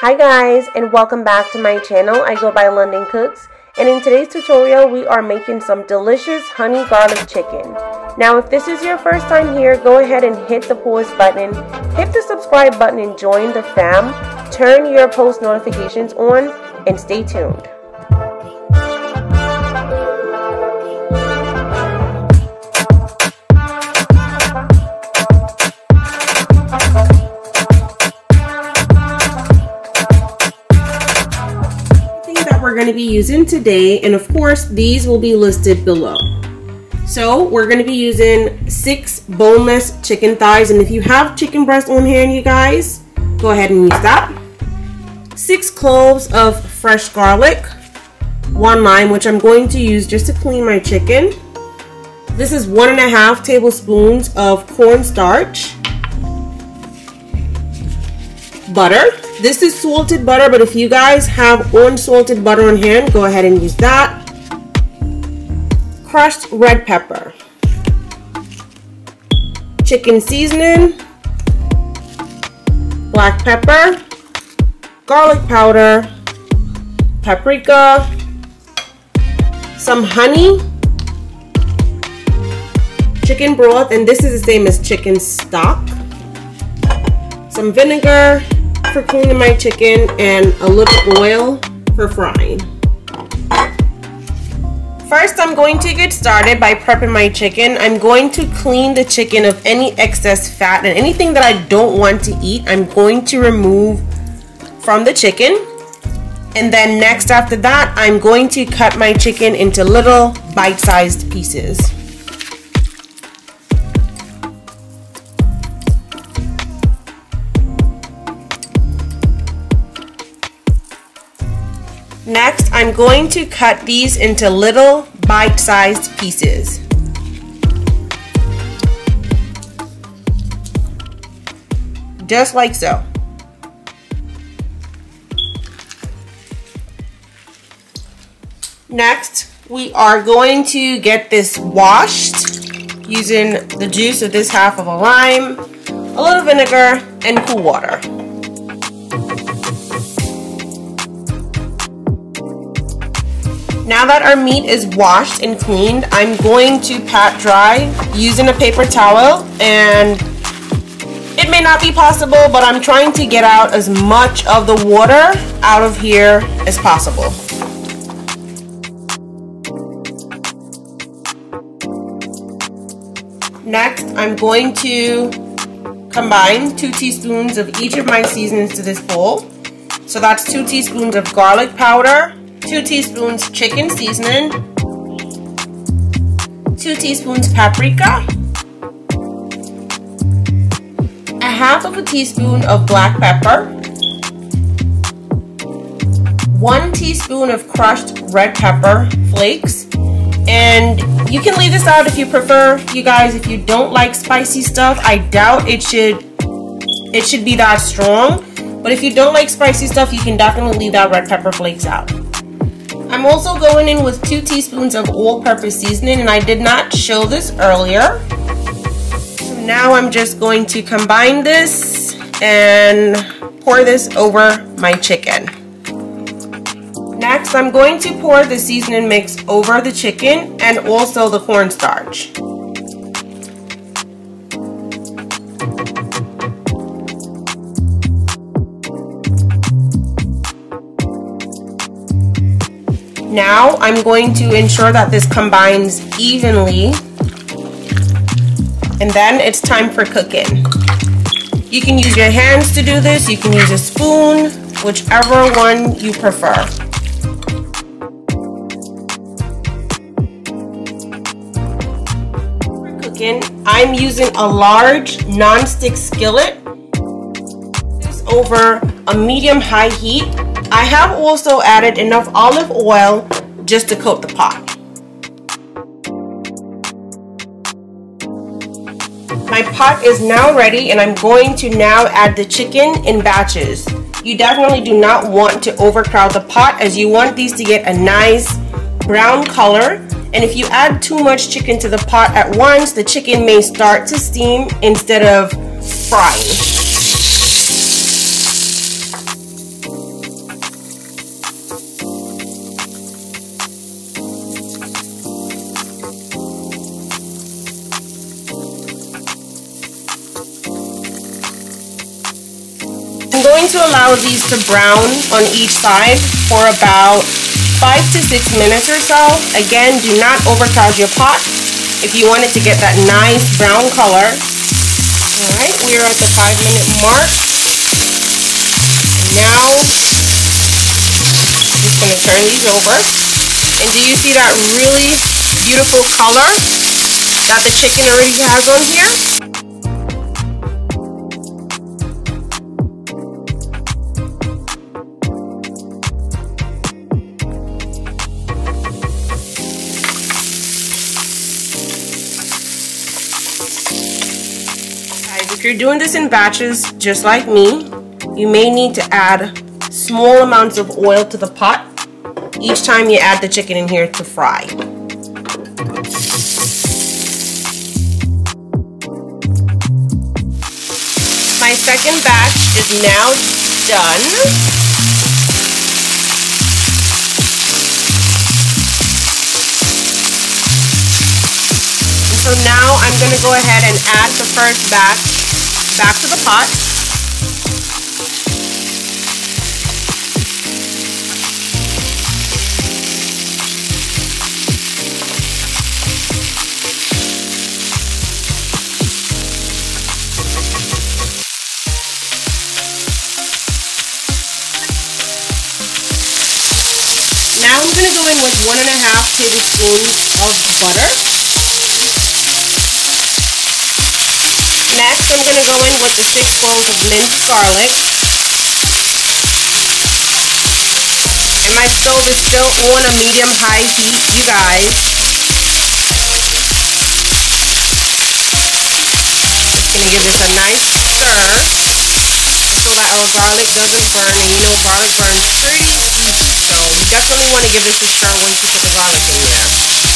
Hi guys and welcome back to my channel. I go by London Cookss and in today's tutorial we are making some delicious honey garlic chicken. Now if this is your first time here go ahead and hit the pause button, hit the subscribe button and join the fam, turn your post notifications on and stay tuned. Going to be using today and of course these will be listed below. So we're going to be using six boneless chicken thighs and if you have chicken breast on hand you guys go ahead and use that. Six cloves of fresh garlic, one lime which I'm going to use just to clean my chicken. This is one and a half tablespoons of cornstarch, butter, this is salted butter, but if you guys have unsalted butter on hand, go ahead and use that. Crushed red pepper. Chicken seasoning. Black pepper. Garlic powder. Paprika. Some honey. Chicken broth, and this is the same as chicken stock. Some vinegar for cleaning my chicken and a little oil for frying. First, I'm going to get started by prepping my chicken. I'm going to clean the chicken of any excess fat and anything that I don't want to eat, I'm going to remove from the chicken. And then next after that, I'm going to cut my chicken into little bite-sized pieces. I'm going to cut these into little bite-sized pieces. Just like so. Next, we are going to get this washed using the juice of this half of a lime, a little vinegar, and cool water. Now that our meat is washed and cleaned, I'm going to pat dry using a paper towel and it may not be possible, but I'm trying to get out as much of the water out of here as possible. Next, I'm going to combine two teaspoons of each of my seasonings to this bowl. So that's two teaspoons of garlic powder, 2 teaspoons chicken seasoning, 2 teaspoons paprika, a half of a teaspoon of black pepper, 1 teaspoon of crushed red pepper flakes, and you can leave this out if you prefer. You guys, if you don't like spicy stuff, I doubt it should it should be that strong. But if you don't like spicy stuff, you can definitely leave that red pepper flakes out. I'm also going in with two teaspoons of all-purpose seasoning and I did not show this earlier. Now I'm just going to combine this and pour this over my chicken. Next, I'm going to pour the seasoning mix over the chicken and also the cornstarch. Now I'm going to ensure that this combines evenly. And then it's time for cooking. You can use your hands to do this. You can use a spoon, whichever one you prefer. For cooking, I'm using a large non-stick skillet. Over a medium-high heat I have also added enough olive oil just to coat the pot. My pot is now ready and I'm going to now add the chicken in batches. You definitely do not want to overcrowd the pot as you want these to get a nice brown color and if you add too much chicken to the pot at once, the chicken may start to steam instead of frying. Allow these to brown on each side for about five to six minutes or so. Again, do not overcrowd your pot if you want it to get that nice brown color. All right, we are at the five minute mark. Now, I'm just gonna turn these over. And do you see that really beautiful color that the chicken already has on here? You're doing this in batches, just like me, you may need to add small amounts of oil to the pot each time you add the chicken in here to fry. My second batch is now done. So now I'm going to go ahead and add the first batch back to the pot. Now I'm going to go in with one and a half tablespoons of butter. Next, I'm going to go in with the six cloves of minced garlic. And my stove is still on a medium-high heat, you guys. Just going to give this a nice stir so that our garlic doesn't burn. And you know garlic burns pretty easy. So you definitely want to give this a stir once you put the garlic in there.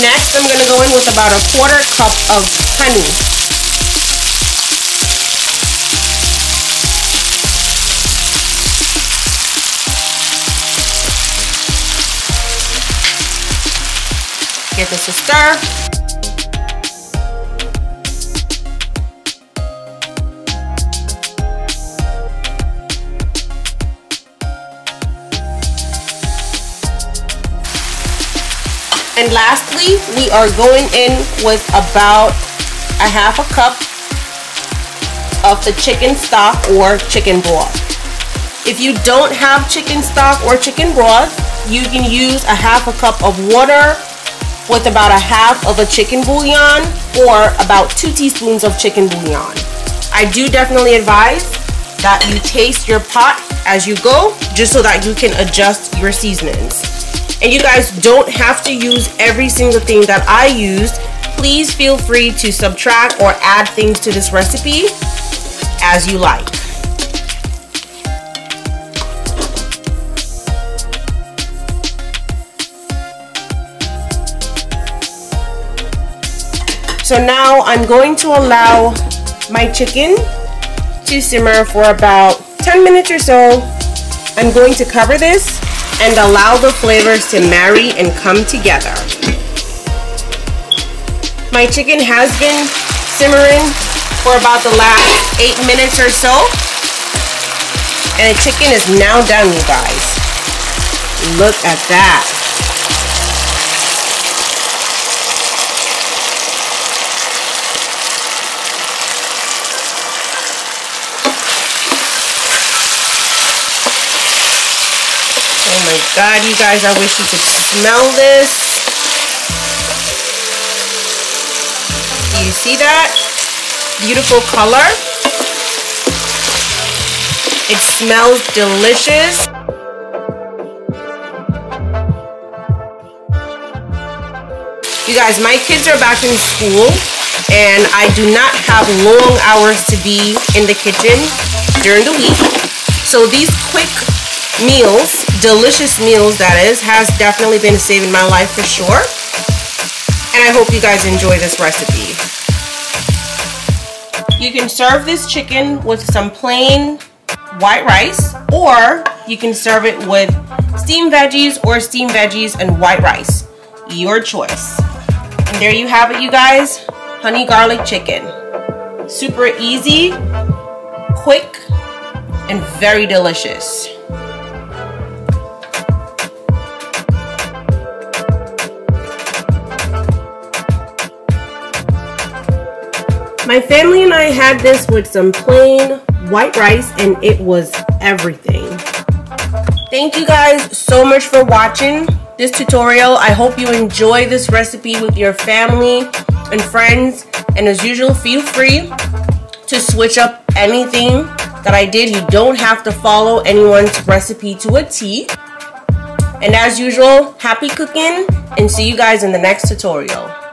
Next, I'm going to go in with about a quarter cup of honey. Give this a stir. And lastly, we are going in with about a half a cup of the chicken stock or chicken broth. If you don't have chicken stock or chicken broth, you can use a half a cup of water with about a half of a chicken bouillon or about two teaspoons of chicken bouillon. I do definitely advise that you taste your pot as you go just so that you can adjust your seasonings. And you guys don't have to use every single thing that I used. Please feel free to subtract or add things to this recipe as you like. So now I'm going to allow my chicken to simmer for about 10 minutes or so. I'm going to cover this and allow the flavors to marry and come together. My chicken has been simmering for about the last eight minutes or so. And the chicken is now done, you guys. Look at that. My god, you guys, I wish you could smell this. Do you see that? Beautiful color. It smells delicious. You guys, my kids are back in school and I do not have long hours to be in the kitchen during the week. So these quick meals, delicious meals that is, has definitely been saving my life for sure. And I hope you guys enjoy this recipe. You can serve this chicken with some plain white rice or you can serve it with steamed veggies or steamed veggies and white rice. Your choice. And there you have it, you guys. Honey garlic chicken. Super easy, quick, and very delicious. My family and I had this with some plain white rice and it was everything. Thank you guys so much for watching this tutorial. I hope you enjoy this recipe with your family and friends. And as usual, feel free to switch up anything that I did. You don't have to follow anyone's recipe to a T. And as usual, happy cooking and see you guys in the next tutorial.